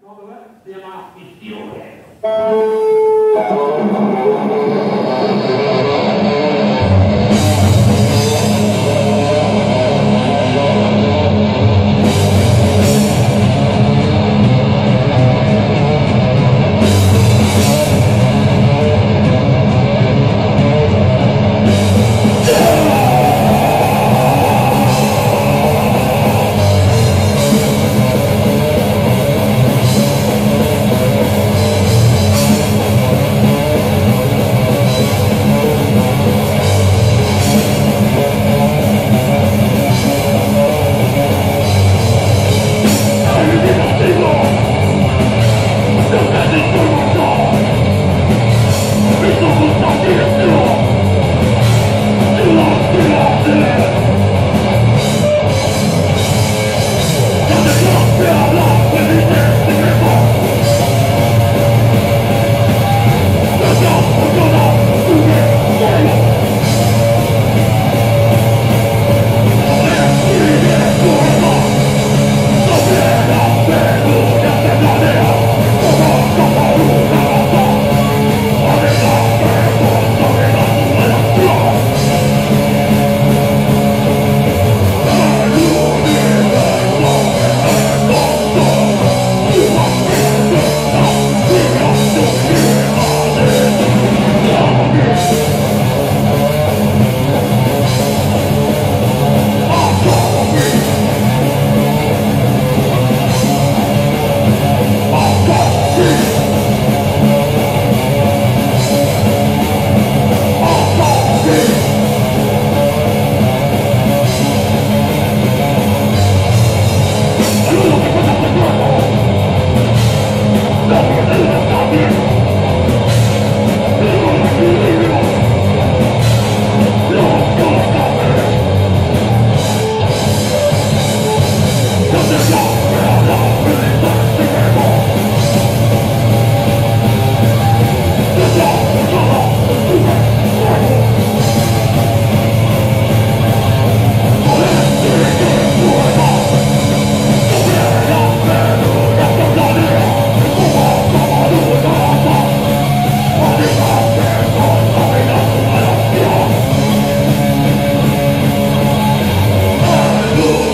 dove si chiama Missione. Senhor.